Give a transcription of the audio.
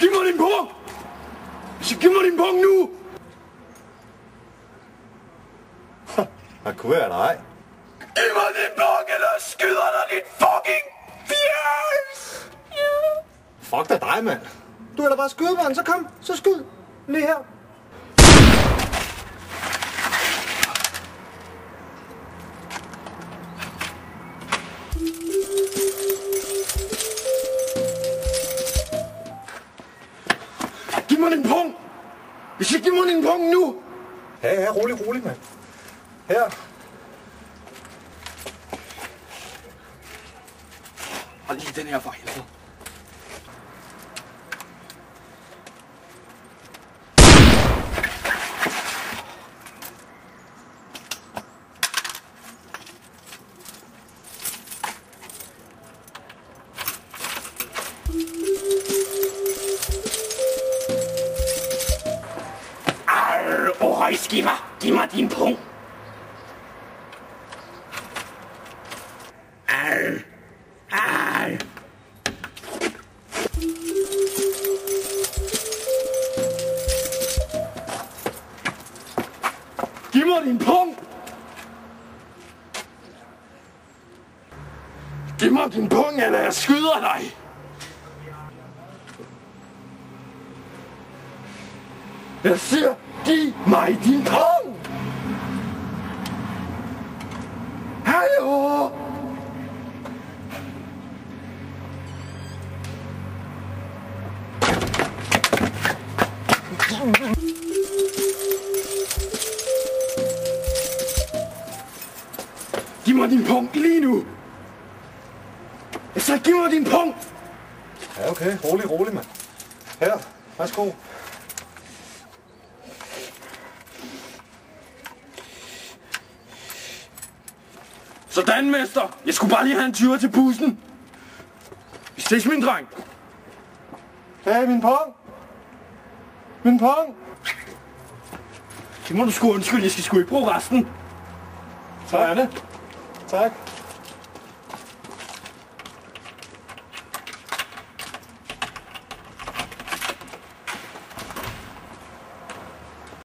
Giv mig din pung! Så giv mig din pung nu! Han kunne være nej. Giv mig din pung, eller skyder dig din fucking fjes! Yeah. Fuck dig dig, mand. Du er da bare skydevand, så kom, så skyd. Lige her. Mig din pung! Hvis ikke giv mig din pung nu! Ja, ja, rolig, rolig, mand. Her. Hold lige den her for helvede. Arr, giv mig din pung. Arr, arr. Giv mig din pung! Giv mig din pung, eller jeg skyder dig! Jeg siger, giv mig din pung! Hallo! Giv mig din punkt lige nu! Jeg sagde, giv mig din punkt! Ja, okay. Rolig, rolig, mand. Her. Værsgo. Sådan, mester. Jeg skulle bare lige have en tyver til bussen. Vi ses, min dreng. Hey, min pong. Min pong. Det må du sgu undskylde. Jeg skal sgu ikke bruge resten. Tak. Tak.